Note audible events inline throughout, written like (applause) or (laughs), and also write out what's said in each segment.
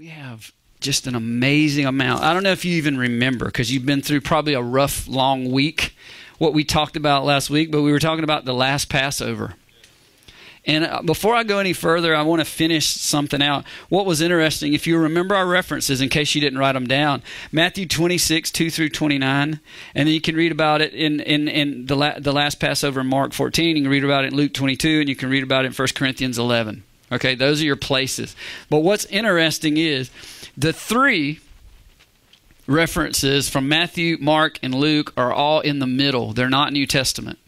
we have just an amazing amount. I don't know if you even remember because you've been through probably a rough, long week, what we talked about last week, but we were talking about the last Passover. And uh, before I go any further, I want to finish something out. What was interesting, if you remember our references, in case you didn't write them down, Matthew 26, 2 through 29. And then you can read about it in, in, in the, la- the last Passover in Mark 14. You can read about it in Luke 22, and you can read about it in 1 Corinthians 11. Okay, those are your places. But what's interesting is the three references from Matthew, Mark, and Luke are all in the middle. They're not New Testament.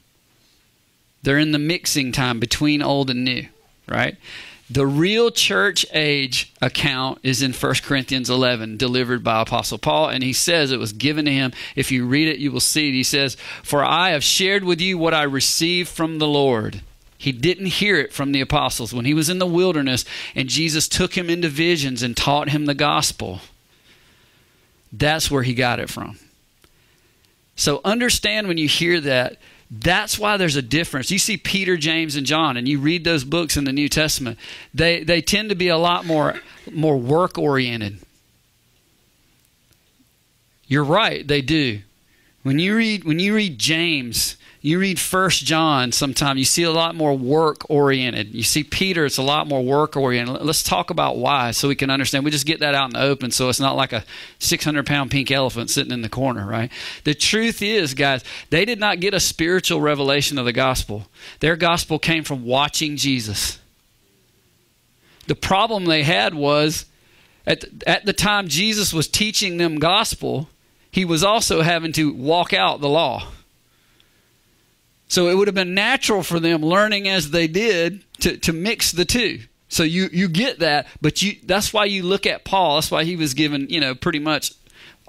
They're in the mixing time between old and new, right? The real church age account is in 1 Corinthians 11, delivered by Apostle Paul, and he says it was given to him. If you read it, you will see it. He says, For I have shared with you what I received from the Lord. He didn't hear it from the apostles. When he was in the wilderness and Jesus took him into visions and taught him the gospel, that's where he got it from. So understand when you hear that, that's why there's a difference. You see Peter, James, and John, and you read those books in the New Testament. They they tend to be a lot more more work oriented. You're right, they do. When you read when you read James, you read First John sometime, you see a lot more work oriented. You see Peter, it's a lot more work oriented. Let's talk about why so we can understand. We just get that out in the open so it's not like a 600 pound pink elephant sitting in the corner, right? The truth is, guys, they did not get a spiritual revelation of the gospel. Their gospel came from watching Jesus. The problem they had was at, at the time Jesus was teaching them gospel, he was also having to walk out the law. So it would have been natural for them learning as they did to, to mix the two. So you, you get that, but you that's why you look at Paul. That's why he was given, you know, pretty much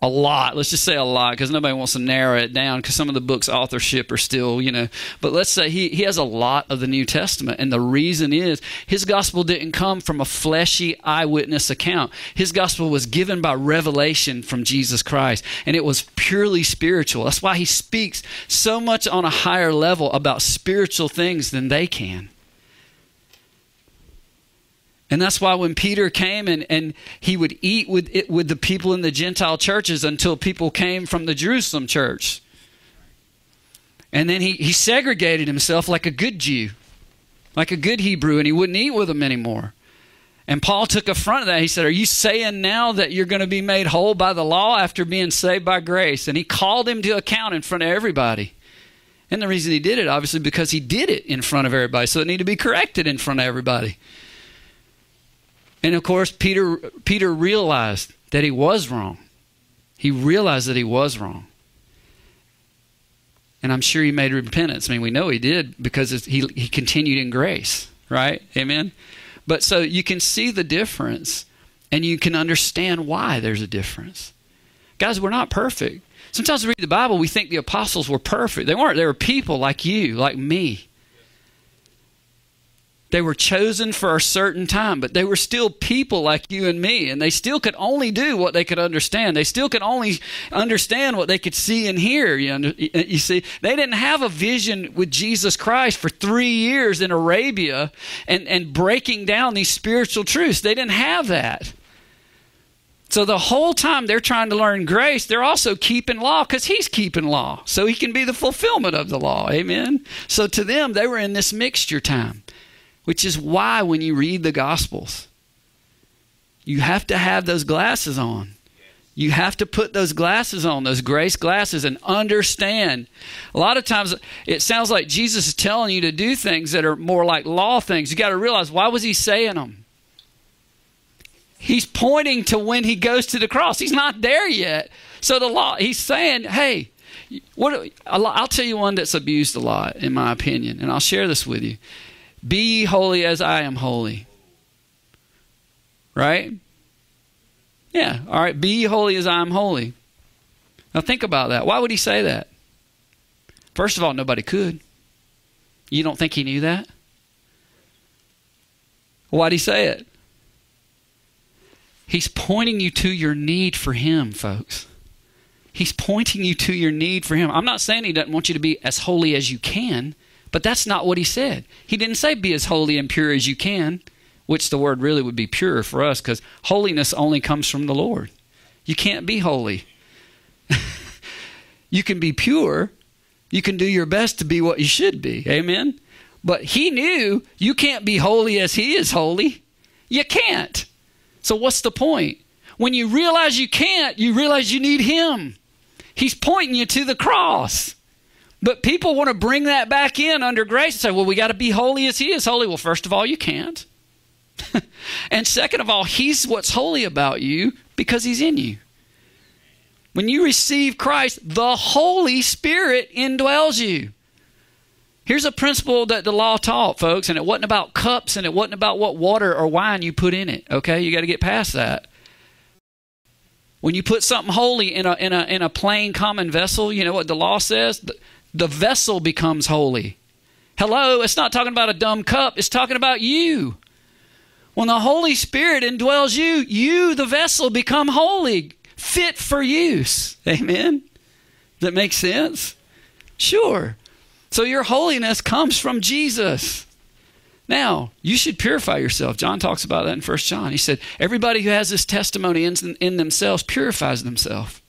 a lot. Let's just say a lot because nobody wants to narrow it down because some of the books' authorship are still, you know. But let's say he, he has a lot of the New Testament. And the reason is his gospel didn't come from a fleshy eyewitness account. His gospel was given by revelation from Jesus Christ. And it was purely spiritual. That's why he speaks so much on a higher level about spiritual things than they can. And that's why when Peter came and, and he would eat with it, with the people in the Gentile churches until people came from the Jerusalem church. And then he, he segregated himself like a good Jew, like a good Hebrew, and he wouldn't eat with them anymore. And Paul took affront of that. He said, Are you saying now that you're going to be made whole by the law after being saved by grace? And he called him to account in front of everybody. And the reason he did it, obviously, because he did it in front of everybody. So it needed to be corrected in front of everybody. And of course, Peter, Peter realized that he was wrong. He realized that he was wrong. And I'm sure he made repentance. I mean, we know he did because he, he continued in grace, right? Amen? But so you can see the difference and you can understand why there's a difference. Guys, we're not perfect. Sometimes we read the Bible, we think the apostles were perfect. They weren't. They were people like you, like me. They were chosen for a certain time, but they were still people like you and me, and they still could only do what they could understand. They still could only understand what they could see and hear. You, you see, they didn't have a vision with Jesus Christ for three years in Arabia and, and breaking down these spiritual truths. They didn't have that. So the whole time they're trying to learn grace, they're also keeping law because he's keeping law. So he can be the fulfillment of the law. Amen. So to them, they were in this mixture time. Which is why when you read the Gospels, you have to have those glasses on. You have to put those glasses on, those grace glasses, and understand. A lot of times it sounds like Jesus is telling you to do things that are more like law things. You got to realize why was he saying them? He's pointing to when he goes to the cross. He's not there yet. So the law, he's saying, hey, what I'll tell you one that's abused a lot, in my opinion, and I'll share this with you. Be ye holy as I am holy. Right? Yeah. All right. Be ye holy as I am holy. Now think about that. Why would he say that? First of all, nobody could. You don't think he knew that? Why'd he say it? He's pointing you to your need for him, folks. He's pointing you to your need for him. I'm not saying he doesn't want you to be as holy as you can. But that's not what he said. He didn't say be as holy and pure as you can. which the word really would be pure for us because holiness only comes from the Lord. You can't be holy. (laughs) you can be pure. You can do your best to be what you should be. Amen? But he knew you can't be holy as he is holy. You can't. So what's the point? When you realize you can't, you realize you need him. He's pointing you to the cross. But people want to bring that back in under grace and say, well, we got to be holy as he is holy. Well, first of all, you can't. (laughs) and second of all, he's what's holy about you because he's in you. When you receive Christ, the Holy Spirit indwells you. Here's a principle that the law taught, folks, and it wasn't about cups and it wasn't about what water or wine you put in it. Okay, you got to get past that. When you put something holy in a in a in a plain common vessel, you know what the law says? The, vessel becomes holy. Hello, it's not talking about a dumb cup, it's talking about you. When the Holy Spirit indwells you, you, the vessel, become holy, fit for use. Amen? That makes sense? Sure. So your holiness comes from Jesus. Now, you should purify yourself. John talks about that in 1 John. He said, Everybody who has this testimony in, in themselves purifies themselves.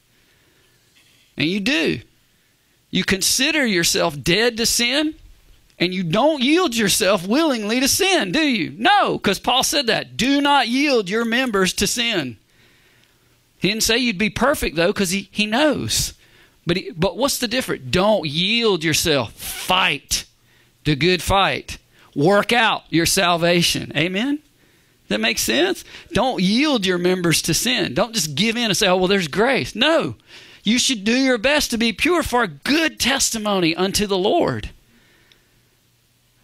And you do. You consider yourself dead to sin, and you don't yield yourself willingly to sin, do you? No, because Paul said that. Do not yield your members to sin. He didn't say you'd be perfect, though, because he, he knows. But, he, but what's the difference? Don't yield yourself. Fight the good fight. Work out your salvation. Amen? That makes sense? Don't yield your members to sin. Don't just give in and say, oh, well, there's grace. No. You should do your best to be pure for a good testimony unto the Lord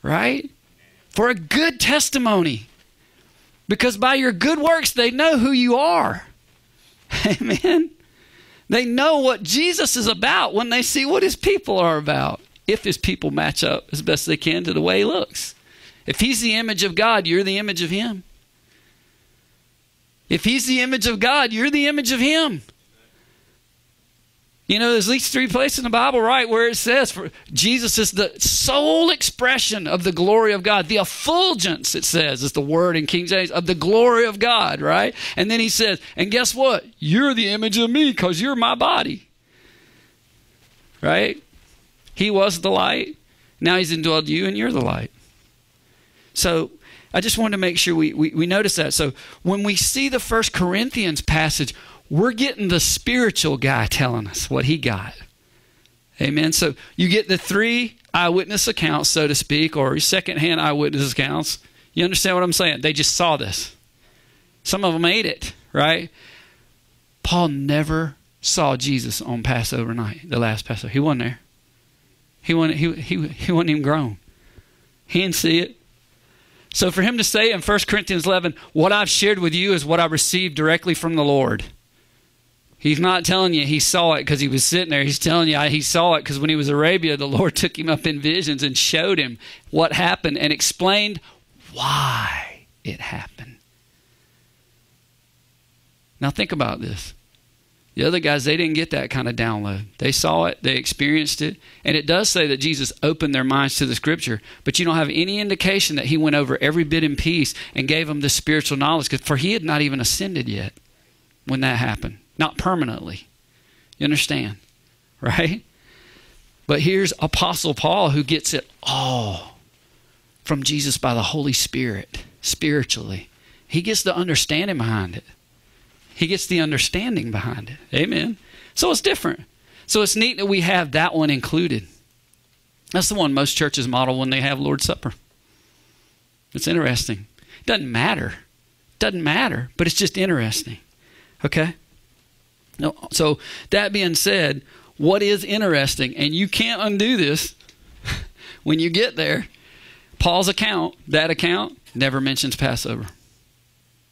right? For a good testimony. Because by your good works, they know who you are. (laughs) Amen. They know what Jesus is about when they see what his people are about. If his people match up as best they can to the way he looks. If he's the image of God, you're the image of him. If he's the image of God, you're the image of him. You know, there's at least three places in the Bible, right, where it says for Jesus is the sole expression of the glory of God. The effulgence, it says, is the word in King James of the glory of God, right? And then he says, and guess what? You're the image of me because you're my body. Right? He was the light. Now he's indwelled you and you're the light. So I just wanted to make sure we, we, we notice that. So when we see the first Corinthians passage, we're getting the spiritual guy telling us what he got. Amen. So you get the three eyewitness accounts, so to speak, or secondhand eyewitness accounts. You understand what I'm saying? They just saw this. Some of them ate it, right? Paul never saw Jesus on Passover night, the last Passover. He wasn't there. He wasn't, he, he, he wasn't even grown. He didn't see it. So for him to say in 1 Corinthians 11, what I've shared with you is what I received directly from the Lord. He's not telling you he saw it because he was sitting there. He's telling you he saw it because when he was Arabia, the Lord (laughs) took him up in visions and showed him what happened and explained why it happened. Now think about this. The other guys, they didn't get that kind of download. They saw it, they experienced it, and it does say that Jesus opened their minds to the scripture, but you don't have any indication that he went over every bit in peace and gave them the spiritual knowledge, for he had not even ascended yet when that happened not permanently. You understand? Right? But here's Apostle Paul who gets it all from Jesus by the Holy Spirit, spiritually. He gets the understanding behind it. He gets the understanding behind it. Amen. So it's different. So it's neat that we have that one included. That's the one most churches model when they have Lord's Supper. It's interesting. Doesn't matter. Doesn't matter, but it's just interesting. Okay? No, so that being said, what is interesting, and you can't undo this (laughs) when you get there, Paul's account, that account, never mentions Passover.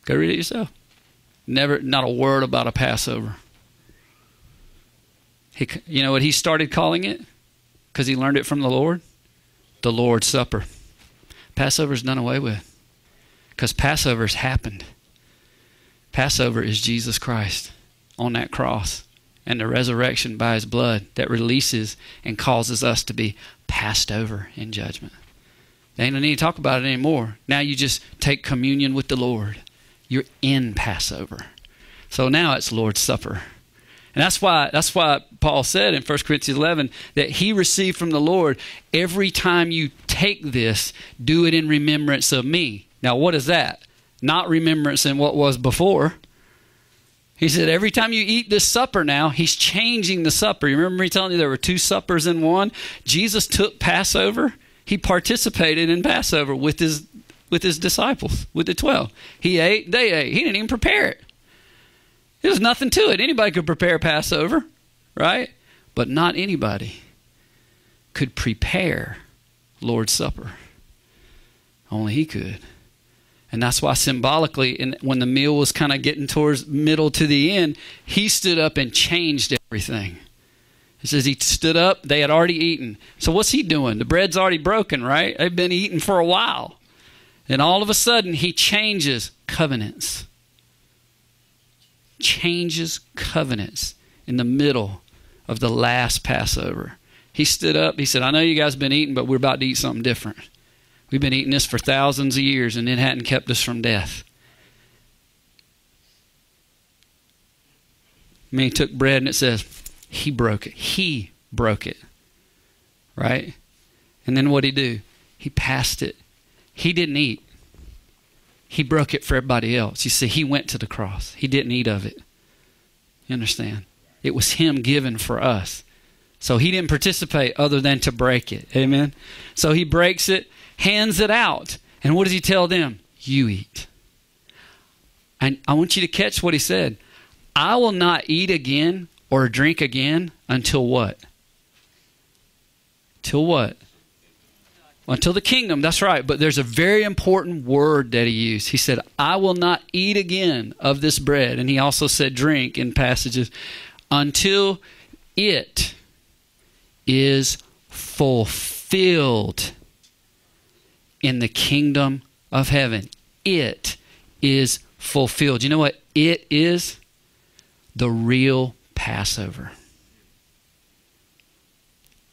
Go read it yourself. Never, not a word about a Passover. He, you know what he started calling it? Because he learned it from the Lord? The Lord's Supper. Passover's done away with. Because Passover's happened. Passover is Jesus Christ on that cross and the resurrection by his blood that releases and causes us to be passed over in judgment. They ain't no need to talk about it anymore. Now you just take communion with the Lord. You're in Passover. So now it's Lord's Supper. And that's why that's why Paul said in 1 Corinthians 11 that he received from the Lord every time you take this, do it in remembrance of me. Now what is that? Not remembrance in what was before. He said, every time you eat this supper now, he's changing the supper. You remember me telling you there were two suppers in one? Jesus took Passover. He participated in Passover with his with his disciples, with the twelve. He ate, they ate. He didn't even prepare it. There was nothing to it. Anybody could prepare Passover, right? But not anybody could prepare Lord's Supper. Only he could. And that's why symbolically, in, when the meal was kind of getting towards middle to the end, he stood up and changed everything. It says he stood up, they had already eaten. So what's he doing? The bread's already broken, right? They've been eating for a while. And all of a sudden, he changes covenants. Changes covenants in the middle of the last Passover. He stood up, he said, I know you guys been eating, but we're about to eat something different. We've been eating this for thousands of years and it hadn't kept us from death. I mean, he took bread and it says, he broke it. He broke it. Right? And then what did he do? He passed it. He didn't eat. He broke it for everybody else. You see, he went to the cross. He didn't eat of it. You understand? It was him given for us. So he didn't participate other than to break it. Amen? So he breaks it hands it out. And what does he tell them? You eat. And I want you to catch what he said. I will not eat again or drink again until what? Till what? Until the kingdom, that's right. But there's a very important word that he used. He said, I will not eat again of this bread. And he also said, drink in passages until it is fulfilled in the kingdom of heaven. It is fulfilled. You know what it is? The real Passover.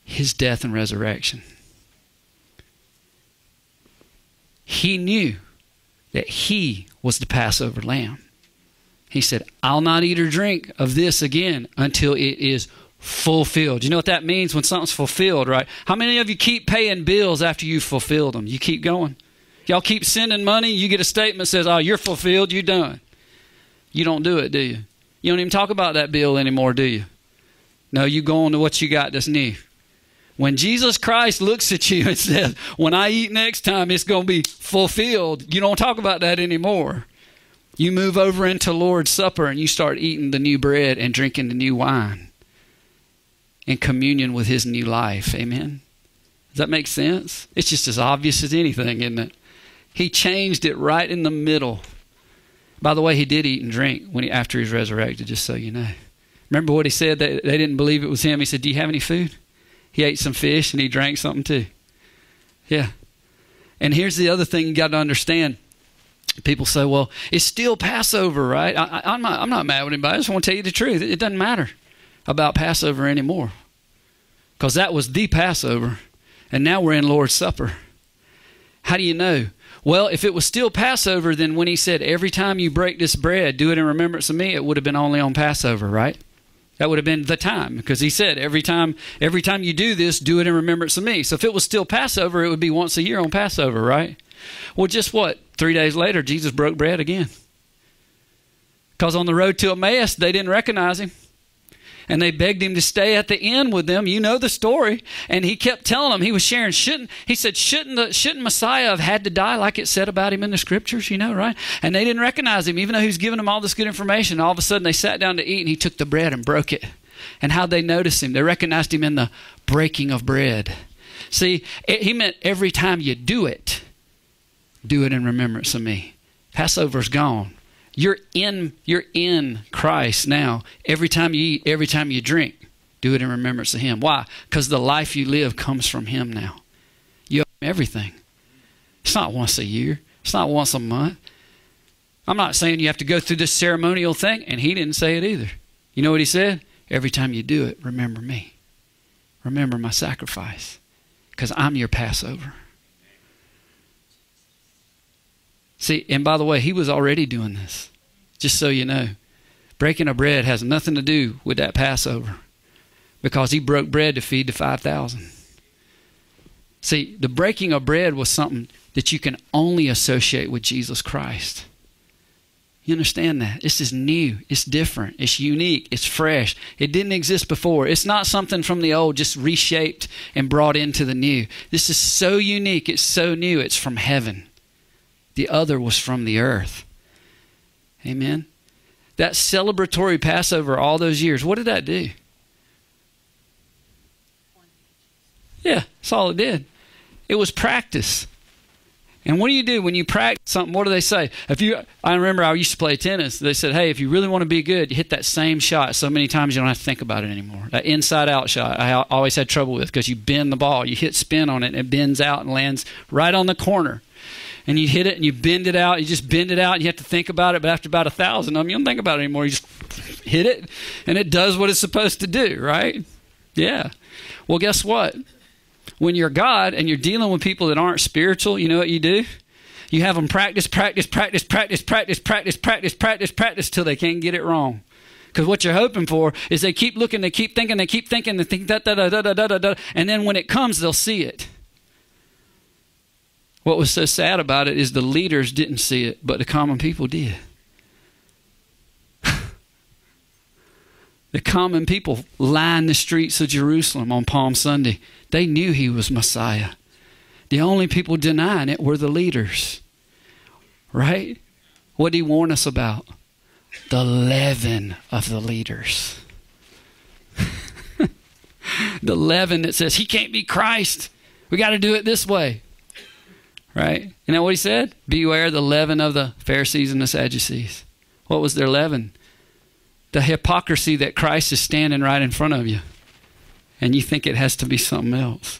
His death and resurrection. He knew that he was the Passover lamb. He said, I'll not eat or drink of this again until it is fulfilled. You know what that means when something's fulfilled, right? How many of you keep paying bills after you've fulfilled them? You keep going. Y'all keep sending money, you get a statement says, "Oh, you're fulfilled, you're done." You don't do it, do you? You don't even talk about that bill anymore, do you? No, you go on to what you got that's new. When Jesus Christ looks at you (laughs) and says, When I eat next time, it's going to be fulfilled, you don't talk about that anymore. You move over into Lord's Supper and you start eating the new bread and drinking the new wine in communion with his new life. Amen. Does that make sense? It's just as obvious as anything, isn't it? He changed it right in the middle. By the way, he did eat and drink when he, after he's resurrected, just so you know. Remember what he said? They, they didn't believe it was him. He said, Do you have any food? He ate some fish and he drank something too. Yeah. And here's the other thing you got to understand. People say, well, it's still Passover, right? I, am not, I'm not mad with anybody. I just want to tell you the truth. It doesn't matter about Passover anymore because that was the Passover, and now we're in Lord's Supper. How do you know? Well, if it was still Passover, then when he said, Every time you break this bread, do it in remembrance of me, it would have been only on Passover, right? That would have been the time because he said every time every time you do this, do it in remembrance of me. So if it was still Passover, it would be once a year on Passover, right? Well, just what? Three days later, Jesus broke bread again. Because on the road to Emmaus, they didn't recognize him and they begged him to stay at the inn with them. You know the story. And he kept telling them, he was sharing, shouldn't, he said, shouldn't, the, shouldn't Messiah have had to die like it said about him in the scriptures, you know, right? And they didn't recognize him, even though he was giving them all this good information. All of a sudden they sat down to eat and he took the bread and broke it. And how'd they notice him? They recognized him in the breaking of bread. See, it, he meant every time you do it, do it in remembrance of me. Passover's gone. You're in you're in Christ now. Every time you eat, every time you drink, do it in remembrance of him. Why? Because the life you live comes from him now. You owe everything. It's not once a year. It's not once a month. I'm not saying you have to go through this ceremonial thing, and he didn't say it either. You know what he said? Every time you do it, remember me. Remember my sacrifice. Because I'm your Passover. See, and by the way, he was already doing this, just so you know. Breaking of bread has nothing to do with that Passover because he broke bread to feed the 5,000. See, the breaking of bread was something that you can only associate with Jesus Christ. You understand that? This is new. It's different. It's unique. It's fresh. It didn't exist before. It's not something from the old just reshaped and brought into the new. This is so unique. It's so new. It's from heaven. The other was from the earth. Amen. That celebratory Passover all those years, what did that do? Yeah, that's all it did. It was practice. And what do you do when you practice something? What do they say? If you, I remember I used to play tennis. They said, "Hey, if you really want to be good, you hit that same shot so many times you don't have to think about it anymore." That inside-out shot, I always had trouble with because you bend the ball, you hit spin on it, and it bends out and lands right on the corner. And you hit it and you bend it out. You just bend it out, and you have to think about it. But after about a thousand of them, you don't think about it anymore. You just hit it, and it does what it's supposed to do. Right? Yeah. Well, guess what? when you're God and you're dealing with people that aren't spiritual, you know what you do? You have them practice, practice, practice, practice, practice, practice, practice, practice, practice till they can't get it wrong. Because what you're hoping for is they keep looking, they keep thinking, they keep thinking, they think da da da da da da da, and then when it comes, they'll see it. What was so sad about it is the leaders didn't see it, but the common people did. (laughs) the common people lined the streets of Jerusalem on Palm Sunday they knew he was Messiah. The only people denying it were the leaders. Right? What did he warn us about? The leaven of the leaders. (laughs) the leaven that says he can't be Christ. We got to do it this way. Right? You know what he said? Beware the leaven of the Pharisees and the Sadducees. What was their leaven? The hypocrisy that Christ is standing right in front of you and you think it has to be something else.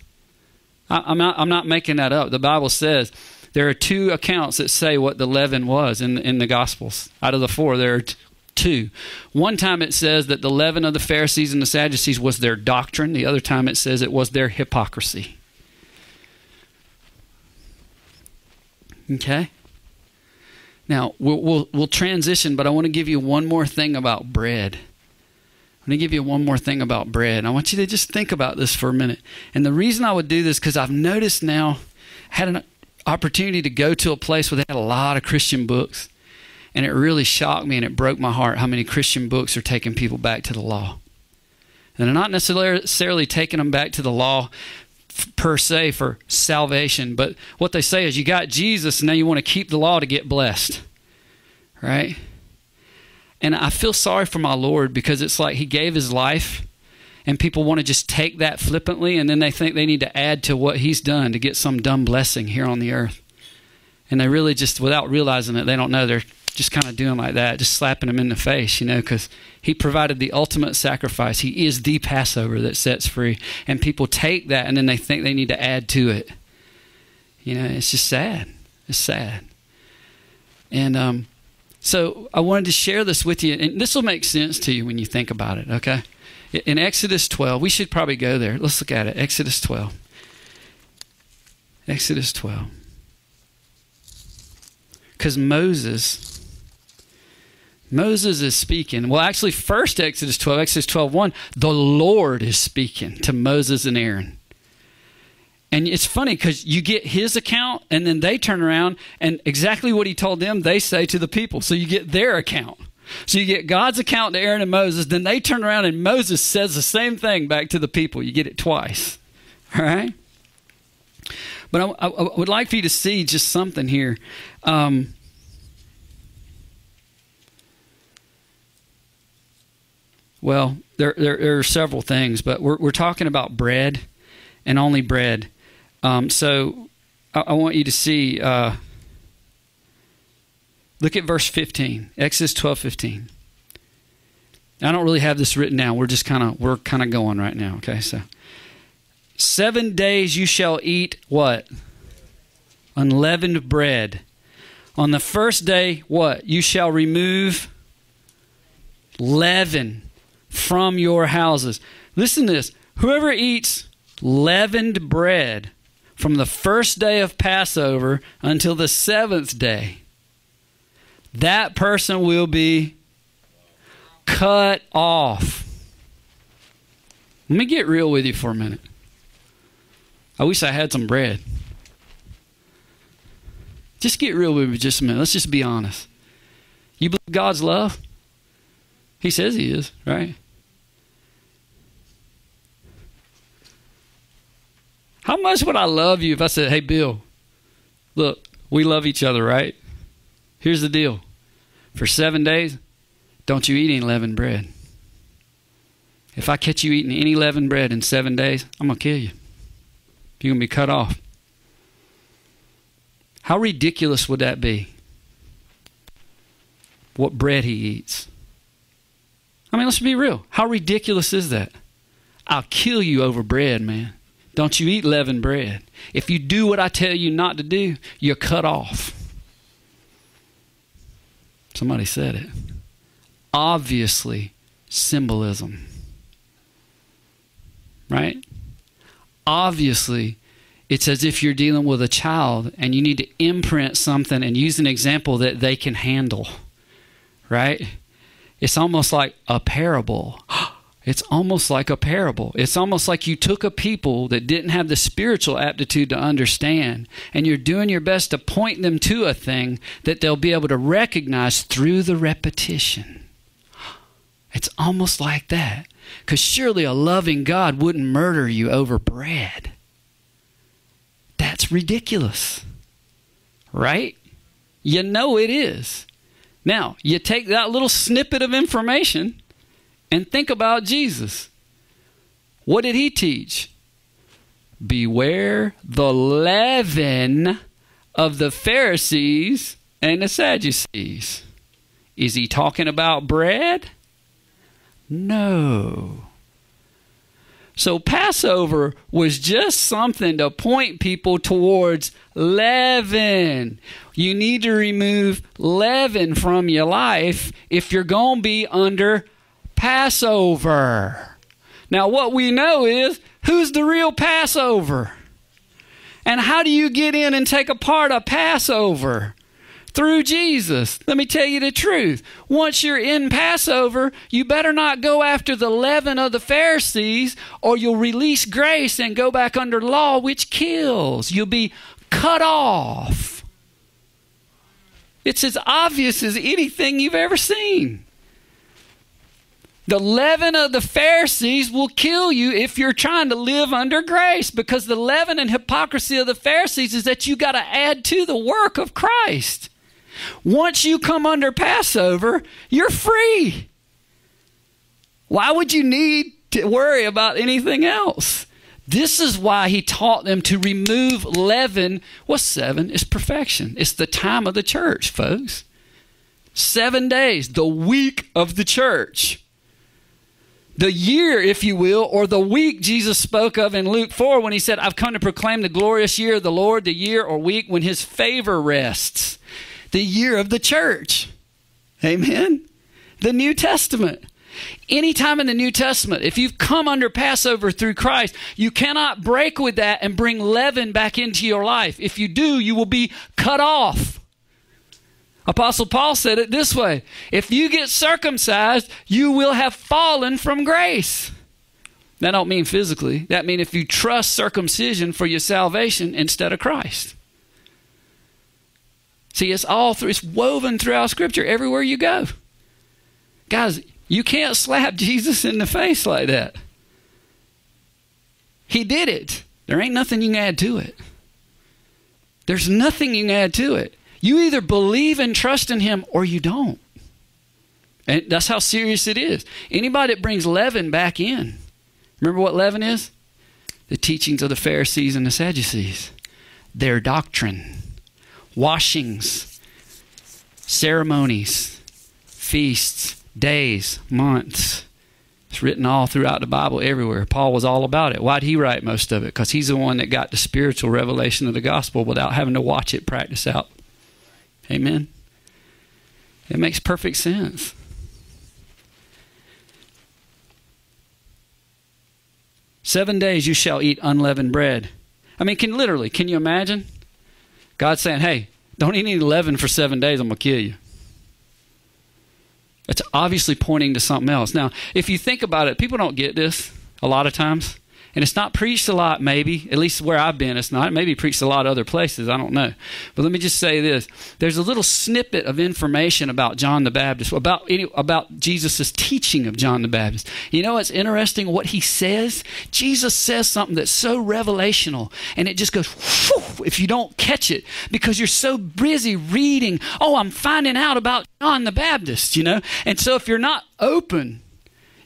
I, am not, I'm not making that up. The Bible says there are two accounts that say what the leaven was in, in the Gospels. Out of the four, there are two. One time it says that the leaven of the Pharisees and the Sadducees was their doctrine, the other time it says it was their hypocrisy. Okay? Now, we'll, we'll, we'll transition, but I want to give you one more thing about bread. I'm going to give you one more thing about bread. I want you to just think about this for a minute. And the reason I would do this because I've noticed now, had an opportunity to go to a place where they had a lot of Christian books, and it really shocked me and it broke my heart how many Christian books are taking people back to the law. And they're not necessarily taking them back to the law per se for salvation, but what they say is you got Jesus and now you want to keep the law to get blessed. Right? And I feel sorry for my Lord because it's like he gave his life and people want to just take that flippantly and then they think they need to add to what he's done to get some dumb blessing here on the earth. And they really just, without realizing it, they don't know they're just kind of doing like that, just slapping him in the face, you know, because he provided the ultimate sacrifice. He is the Passover that sets free. And people take that and then they think they need to add to it. You know, it's just sad. It's sad. And um, so I wanted to share this with you, and this will make sense to you when you think about it, okay? In Exodus 12, we should probably go there. Let's look at it. Exodus 12. Exodus 12. Because Moses, Moses is speaking. Well, actually, first Exodus 12, Exodus 12, 1, the Lord is speaking to Moses and Aaron. And it's funny because you get his account and then they turn around and exactly what he told them, they say to the people. So you get their account. So you get God's account to Aaron and Moses, then they turn around and Moses says the same thing back to the people. You get it twice. All right? But I, I would like for you to see just something here. Um, well, there, there, there, are several things, but we're, we're talking about bread and only bread. Um, so I, I, want you to see. Uh, look at verse 15, Exodus 12, 15. I don't really have this written down. We're just kind of we're kind of going right now. Okay, so seven days you shall eat what unleavened bread. On the first day, what you shall remove leaven from your houses. Listen to this. Whoever eats leavened bread from the first day of Passover until the seventh day. that person will be cut off. Let me get real with you for a minute. I wish I had some bread. Just get real with me just a minute. Let's just be honest. You believe God's love? He says He is, right? How much would I love you if I said, hey, Bill, look, we love each other, right? Here's the deal for seven days, don't you eat any leavened bread. If I catch you eating any leavened bread in seven days, I'm going to kill you. You're going to be cut off. How ridiculous would that be? What bread he eats. I mean, let's be real. How ridiculous is that? I'll kill you over bread, man. Don't you eat leavened bread. If you do what I tell you not to do, you're cut off. Somebody said it. Obviously, symbolism. Right? Obviously, it's as if you're dealing with a child and you need to imprint something and use an example that they can handle. Right? It's almost like a parable. (gasps) It's almost like a parable. It's almost like you took a people that didn't have the spiritual aptitude to understand, and you're doing your best to point them to a thing that they'll be able to recognize through the repetition. It's almost like that. Because surely a loving God wouldn't murder you over bread. That's ridiculous. Right? You know it is. Now, you take that little snippet of information and think about Jesus. What did he teach? Beware the leaven of the Pharisees and the Sadducees. Is he talking about bread? No. So Passover was just something to point people towards leaven. You need to remove leaven from your life if you're going to be under Passover. Now, what we know is who's the real Passover? And how do you get in and take a part of Passover? Through Jesus. Let me tell you the truth. Once you're in Passover, you better not go after the leaven of the Pharisees, or you'll release grace and go back under law, which kills. You'll be cut off. It's as obvious as anything you've ever seen. The leaven of the Pharisees will kill you if you're trying to live under grace because the leaven and hypocrisy of the Pharisees is that you got to add to the work of Christ. Once you come under Passover, you're free. Why would you need to worry about anything else? This is why he taught them to remove leaven. What's seven? It's perfection. It's the time of the church, folks. Seven days, the week of the church the year, if you will, or the week Jesus spoke of in Luke 4 when he said, I've come to proclaim the glorious year of the Lord, the year or week when his favor rests, the year of the church. Amen? The New Testament. Anytime in the New Testament, if you've come under Passover through Christ, you cannot break with that and bring leaven back into your life. If you do, you will be cut off. Apostle Paul said it this way If you get circumcised, you will have fallen from grace. That don't mean physically. That mean if you trust circumcision for your salvation instead of Christ. See, it's all through, it's woven throughout Scripture everywhere you go. Guys, you can't slap (laughs) Jesus in the face like that. He did it. There ain't nothing you can add to it. There's nothing you can add to it. You either believe and trust in him or you don't. And that's how serious it is. Anybody that brings leaven back in, remember what leaven is? The teachings of the Pharisees and the Sadducees, their doctrine, washings, ceremonies, feasts, days, months. It's written all throughout the Bible everywhere. Paul was all about it. Why'd he write most of it? Because he's the one that got the spiritual revelation of the gospel without having to watch it practice out. Amen. It makes perfect sense. Seven days you shall eat unleavened bread. I mean, can literally, can you imagine? God saying, hey, don't eat any leaven for seven days, I'm going to kill you. It's obviously pointing to something else. Now, if you think about it, people don't get this a lot of times. And it's not preached a lot, maybe, at least where I've been, it's not. Maybe preached a lot of other places, I don't know. But let me just say this there's a little snippet of information about John the Baptist, about, about Jesus' teaching of John the Baptist. You know what's interesting? What he says? Jesus says something that's so revelational, and it just goes whew, if you don't catch it because you're so busy reading, oh, I'm finding out about John the Baptist, you know? And so if you're not open,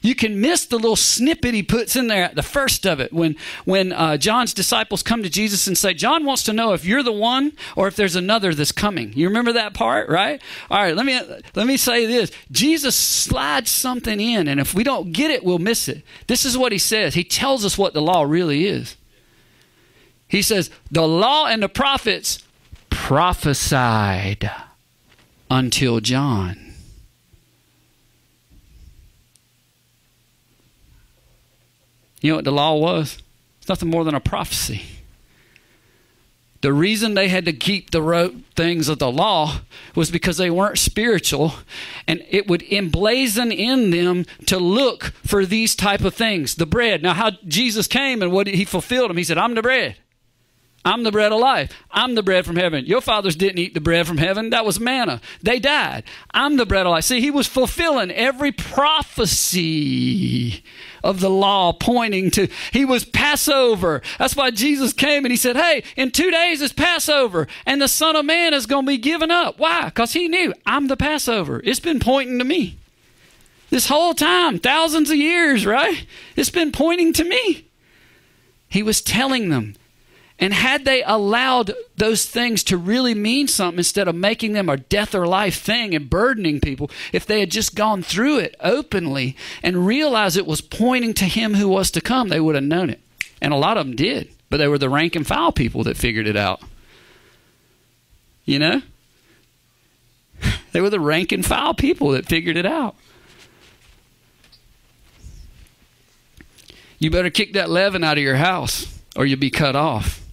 you can miss the little snippet he puts in there at the first of it when when uh, John's disciples come to Jesus and say, "John wants to know if you're the one or if there's another that's coming." You remember that part, right? All right, let me let me say this. Jesus slides something in, and if we don't get it, we'll miss it. This is what he says. He tells us what the law really is. He says, "The law and the prophets prophesied until John." You know what the law was? It's nothing more than a prophecy. The reason they had to keep the things of the law was because they weren't spiritual and it would emblazon in them to look for these type of things. The bread. Now how Jesus came and what he fulfilled them. He said, I'm the bread. I'm the bread of life. I'm the bread from heaven. Your fathers didn't eat the bread from heaven. That was manna. They died. I'm the bread of life. See, he was fulfilling every prophecy of the law pointing to he was Passover. That's why Jesus came and he said, Hey, in two days is Passover, and the Son of Man is going to be given up. Why? Because he knew I'm the Passover. It's been pointing to me. This whole time, thousands of years, right? It's been pointing to me. He was telling them and had they allowed those things to really mean something instead of making them a death or life thing and burdening people, if they had just gone through it openly and realized it was pointing to him who was to come, they would have known it. And a lot of them did, but they were the rank and file people that figured it out. You know? (laughs) They were the rank and file people that figured it out. You better kick that leaven out of your house or you'll be cut off.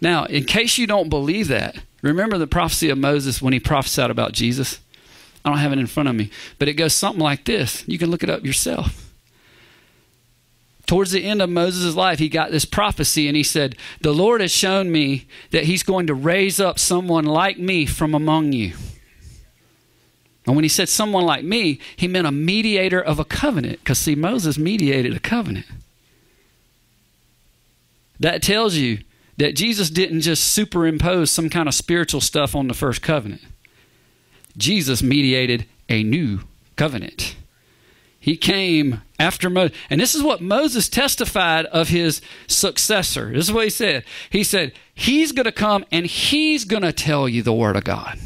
Now, in case you don't believe that, remember the prophecy of Moses when he prophesied about Jesus? I don't have it in front of me, but it goes something like this. You can look it up yourself. Towards the end of Moses' life, he got this prophecy and he said, The Lord has shown me that he's going to raise up someone like me from among you. And when he said someone like me, he meant a mediator of a covenant, because see, Moses mediated a covenant. That tells you that Jesus didn't just superimpose some kind of spiritual stuff on the first covenant. Jesus mediated a new covenant. He came after Moses. And this is what Moses testified of his successor. This is what he said. He said, He's going to come and he's going to tell you the Word of God.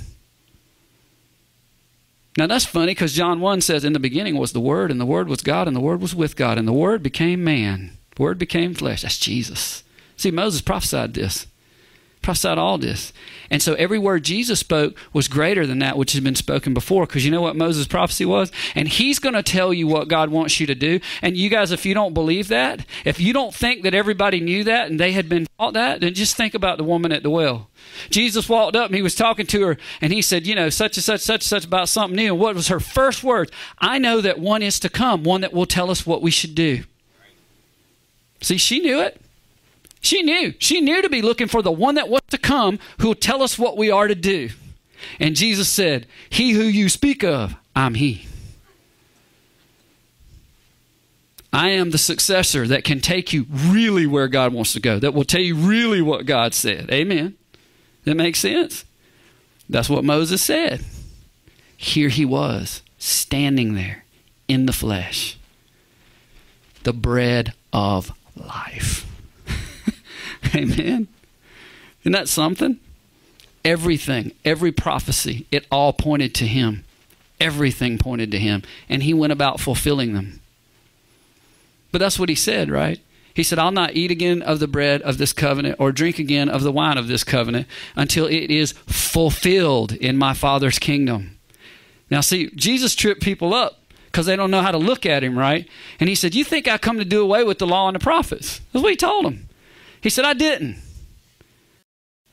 Now that's funny because John 1 says, In the beginning was the Word, and the Word was God, and the Word was with God, and the Word became man. The Word became flesh. That's Jesus. See, Moses prophesied this, prophesied all this. And so every word Jesus spoke was greater than that which had been spoken before. Because you know what Moses' prophecy was? And he's going to tell you what God wants you to do. And you guys, if you don't believe that, if you don't think that everybody knew that and they had been taught that, then just think about the woman at the well. Jesus walked up and he was talking to her and he said, You know, such and such, such and such about something new. And what was her first words? I know that one is to come, one that will tell us what we should do. See, she knew it. She knew. She knew to be looking for the one that was to come who will tell us what we are to do. And Jesus said, He who you speak of, I'm He. I am the successor that can take you really where God wants to go, that will tell you really what God said. Amen. That makes sense? That's what Moses said. Here he was, standing there in the flesh, the bread of life. (laughs) Amen. Isn't that something? Everything, every prophecy, it all pointed to him. Everything pointed to him. And he went about fulfilling them. But that's what he said, right? He said, I'll not eat again of the bread of this covenant or drink again of the wine of this covenant until it is fulfilled in my Father's kingdom. Now, see, Jesus tripped people up because they don't know how to look at him, right? And he said, You think I come to do away with the law and the prophets? That's what he told them. He said, I didn't.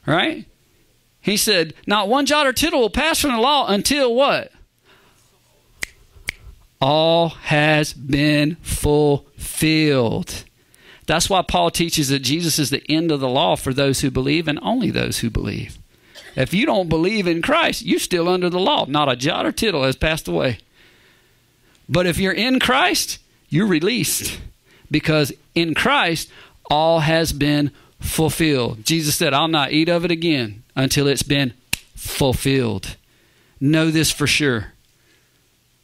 Right? He said, Not one jot or tittle will pass from the law until what? all has been fulfilled. That's why Paul teaches that Jesus is the end of the law for those who believe and only those who believe. If you don't believe in Christ, you're still under the law. Not a jot or tittle has passed away. But if you're in Christ, you're released because in Christ, all has been fulfilled. Jesus said, I'll not eat of it again until it's been fulfilled. Know this for sure.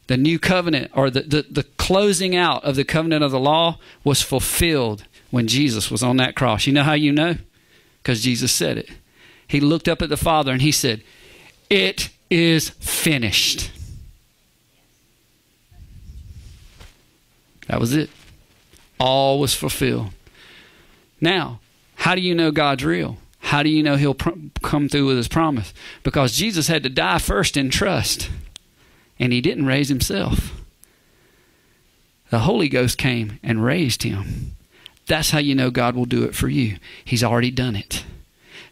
The new covenant or the, the, the, closing out of the covenant of the law was fulfilled when Jesus was on that cross. You know how you know? Because Jesus said it. He looked up at the Father and he said, It is finished. That was it. All was fulfilled. Now, how do you know God's real? How do you know He'll pr- come through with His promise? Because Jesus had to die first in trust, and He didn't raise Himself. The Holy Ghost came and raised Him. That's how you know God will do it for you. He's already done it.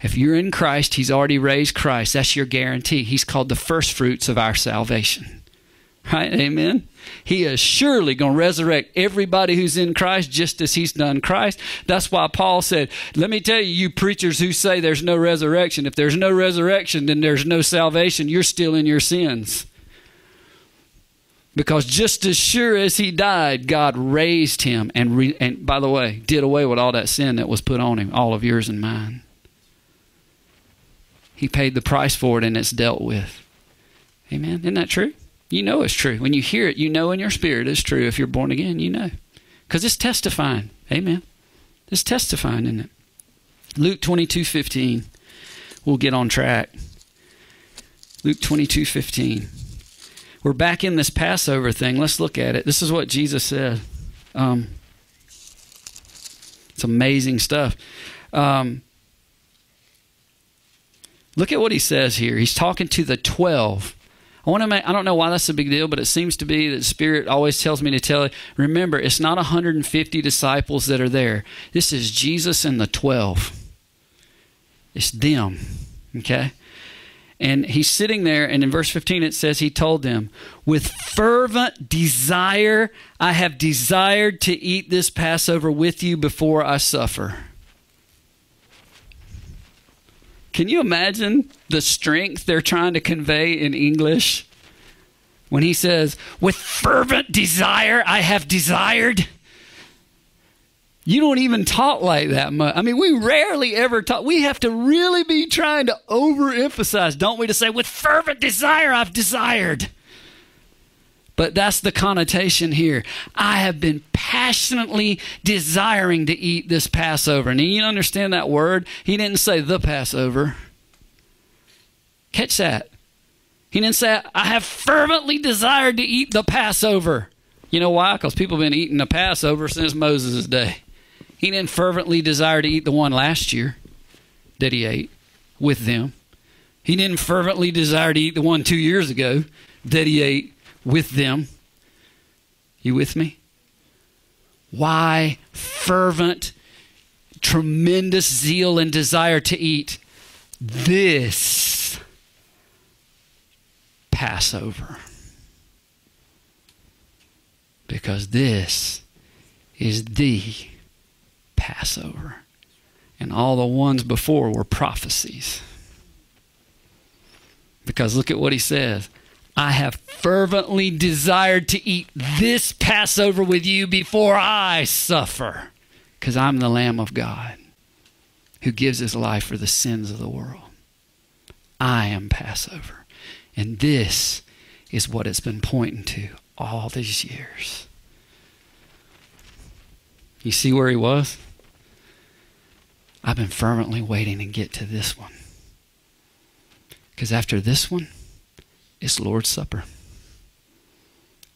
If you're in Christ, He's already raised Christ. That's your guarantee. He's called the first fruits of our salvation. Right? Amen. He is surely going to resurrect everybody who's in Christ just as he's done Christ. That's why Paul said, Let me tell you, you preachers who say there's no resurrection, if there's no resurrection, then there's no salvation. You're still in your sins. Because just as sure as he died, God raised him and, re- and, by the way, did away with all that sin that was put on him, all of yours and mine. He paid the price for it and it's dealt with. Amen. Isn't that true? You know it's true. When you hear it, you know in your spirit it's true. If you're born again, you know. Because it's testifying. Amen. It's testifying, isn't it? Luke 22 15. We'll get on track. Luke 22 15. We're back in this Passover thing. Let's look at it. This is what Jesus said. Um, it's amazing stuff. Um, look at what he says here. He's talking to the 12 I want to make, I don't know why that's a big deal, but it seems to be that Spirit always tells me to tell you, remember, it's not 150 disciples that are there. This is Jesus and the 12. It's them. Okay? And he's sitting there, and in verse 15 it says, He told them, With fervent desire, I have desired to eat this Passover with you before I suffer. Can you imagine the strength they're trying to convey in English? When he says, With fervent desire, I have desired. You don't even talk like that much. I mean, we rarely ever talk. We have to really be trying to overemphasize, don't we, to say, With fervent desire, I've desired. But that's the connotation here. I have been passionately desiring to eat this Passover. And you understand that word? He didn't say the Passover. Catch that. He didn't say, I have fervently desired to eat the Passover. You know why? Because people have been eating the Passover since Moses' day. He didn't fervently desire to eat the one last year that he ate with them. He didn't fervently desire to eat the one two years ago that he ate with them. You with me? Why fervent, tremendous zeal and desire to eat this Passover? Because this is the Passover. And all the ones before were prophecies. Because look at what he says I have fervently desired to eat this Passover with you before I suffer, because I'm the Lamb of God who gives his life for the sins of the world. I am Passover. And this is what it's been pointing to all these years. You see where he was? I've been fervently waiting to get to this one. Because after this one, is Lord's Supper.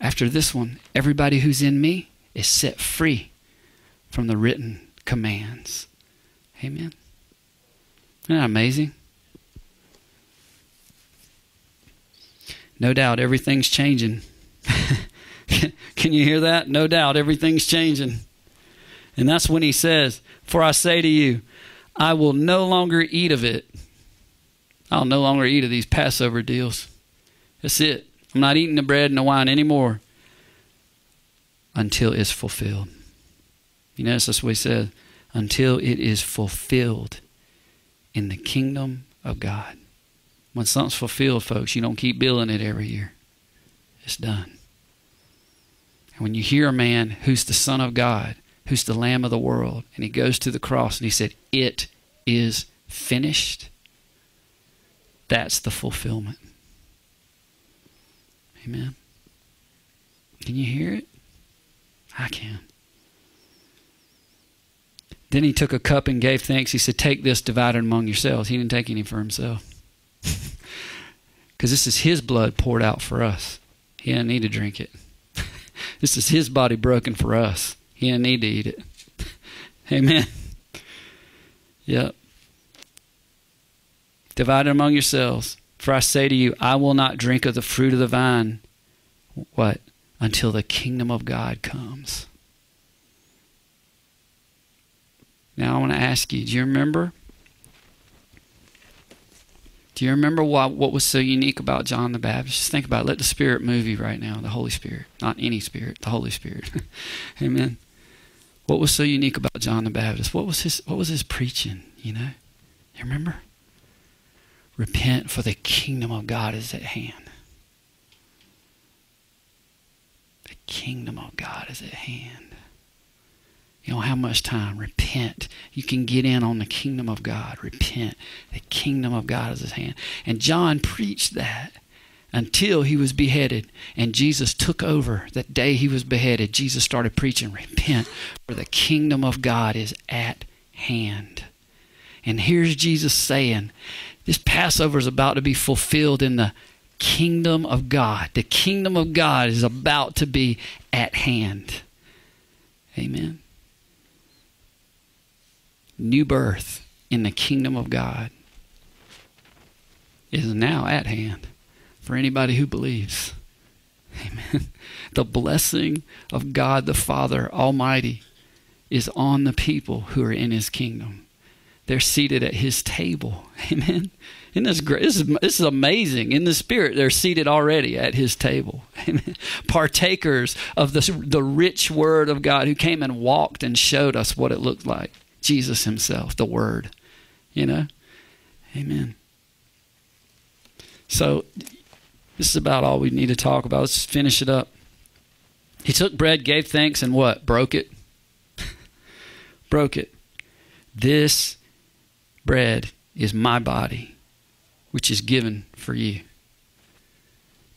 After this one, everybody who's in me is set free from the written commands. Amen. Isn't that amazing? No doubt everything's changing. (laughs) Can you hear that? No doubt everything's changing. And that's when he says, For I say to you, I will no longer eat of it. I'll no longer eat of these Passover deals. That's it. I'm not eating the bread and the wine anymore until it's fulfilled. You notice that's what he said until it is fulfilled in the kingdom of God. When something's fulfilled, folks, you don't keep billing it every year. It's done. And when you hear a man who's the Son of God, who's the Lamb of the world, and he goes to the cross and he said, It is finished, that's the fulfillment. Amen. Can you hear it? I can. Then he took a cup and gave thanks. He said, Take this, divide it among yourselves. He didn't take any for himself. (laughs) Because this is his blood poured out for us. He didn't need to drink it. (laughs) this is his body broken for us. He didn't need to eat it. (laughs) Amen. Yep. Divide it among yourselves. For I say to you, I will not drink of the fruit of the vine. What? Until the kingdom of God comes. Now I want to ask you, do you remember? Do you remember what, what was so unique about John the Baptist? Just think about it. Let the Spirit move you right now, the Holy Spirit. Not any Spirit, the Holy Spirit. (laughs) Amen. What was so unique about John the Baptist? What was his what was his preaching, you know? You remember? Repent for the kingdom of God is at hand. The kingdom of God is at hand. You know how much time. Repent. You can get in on the kingdom of God. Repent. The kingdom of God is at hand. And John preached that until he was beheaded. And Jesus took over. That day he was beheaded, Jesus started preaching, Repent, for the kingdom of God is at hand. And here's Jesus saying, This Passover is about to be fulfilled in the kingdom of God. The kingdom of God is about to be at hand. Amen new birth in the kingdom of God is now at hand for anybody who believes. Amen. (laughs) The blessing of God the Father Almighty is on the people who are in his kingdom. They're seated at his table. (laughs) Amen. Isn't this great? This is, this is amazing. In the Spirit, they're seated already at his table. (laughs) Amen. Partakers of the, the rich word of God who came and walked and showed us what it looked like. Jesus himself, the Word. You know? Amen. So, this is about all we need to talk about. Let's finish it up. He took bread, gave thanks, and what? Broke it. (laughs) Broke it. This bread is my body, which is given for you.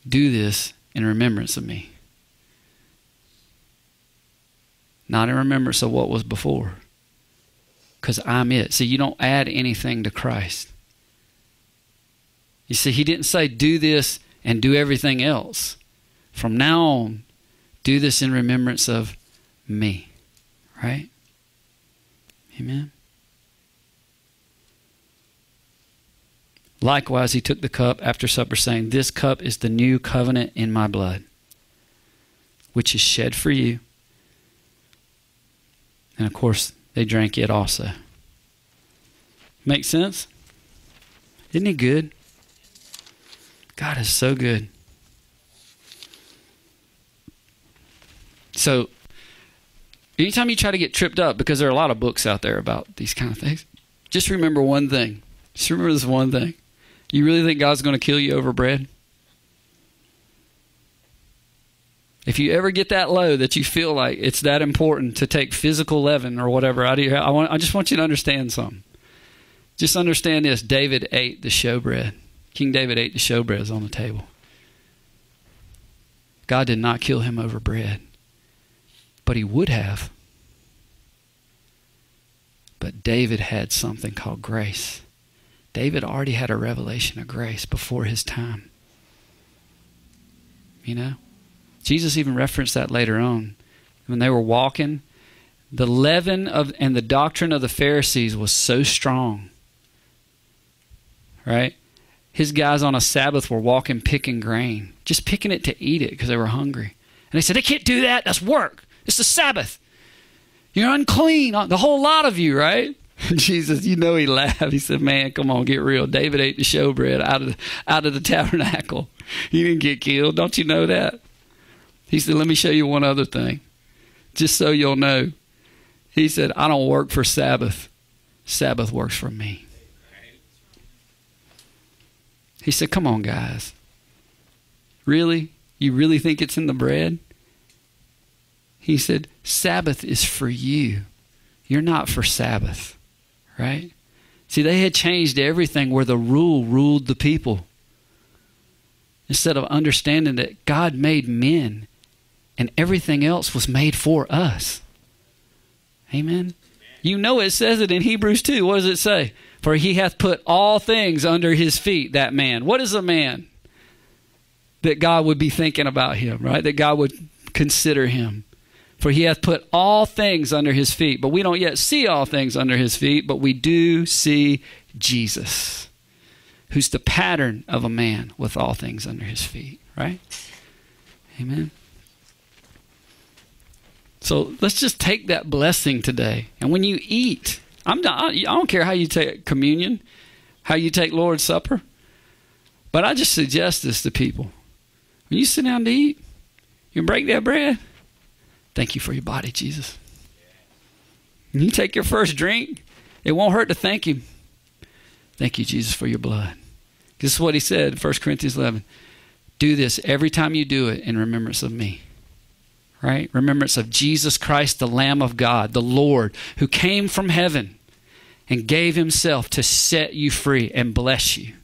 Do this in remembrance of me. Not in remembrance of what was before because I'm it. See, you don't add anything to Christ. You see, he didn't say, do this and do everything else. From now on, do this in remembrance of me. Right? Amen. Likewise, he took the cup after supper, saying, This cup is the new covenant in my blood, which is shed for you. And of course, they drank it also. Make sense? Isn't he good? God is so good. So, anytime you try to get tripped up, because there are a lot of books out there about these kind of things, just remember one thing. Just remember this one thing. You really think God's going to kill you over bread? If you ever get that low that you feel like it's that important to take physical leaven or whatever out of your, I, want, I just want you to understand something. Just understand this David ate the showbread. King David ate the showbread on the table. God did not kill him over bread, but he would have. But David had something called grace. David already had a revelation of grace before his time. You know? Jesus even referenced that later on. When they were walking, the leaven of and the doctrine of the Pharisees was so strong. Right? His guys on a Sabbath were walking picking grain, just picking it to eat it because they were hungry. And they said, They can't do that. That's work. It's the Sabbath. You're unclean. Uh, the whole lot of you, right? (laughs) Jesus, you know he laughed. He said, "Man, come on, get real. David ate the showbread out of the, out of the tabernacle. (laughs) He didn't get killed. Don't you know that?" He said, Let me show you one other thing. just so you'll know. He said, I don't work for Sabbath. Sabbath works for me. He said, Come on, guys. Really? You really think it's in the bread? He said, Sabbath is for you. You're not for Sabbath, right? See, they had changed everything where the rule ruled the people. Instead of understanding that God made men and everything else was made for us. Amen. You know it says it in Hebrews 2. What does it say? For he hath put all things under his feet, that man. What is a man? That God would be thinking about him, right? That God would consider him. For he hath put all things under his feet. But we don't yet see all things under his feet, but we do see Jesus, who's the pattern of a man with all things under his feet, right? Amen. So let's just take that blessing today. And when you eat, I'm not, I don't care how you take communion, how you take Lord's Supper, but I just suggest this to people. When you sit down to eat, you break that bread. Thank you for your body, Jesus. When you take your first drink, it won't hurt to thank Him. Thank you, Jesus, for your blood. This is what He said, 1 Corinthians 11. Do this every time you do it in remembrance of me right? Remembrance of Jesus Christ, the Lamb of God, the Lord, who came from heaven and gave himself to set you free and bless you.